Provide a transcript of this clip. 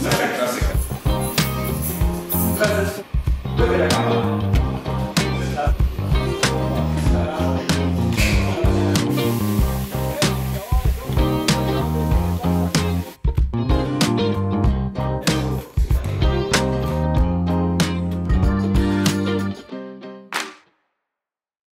Clásica.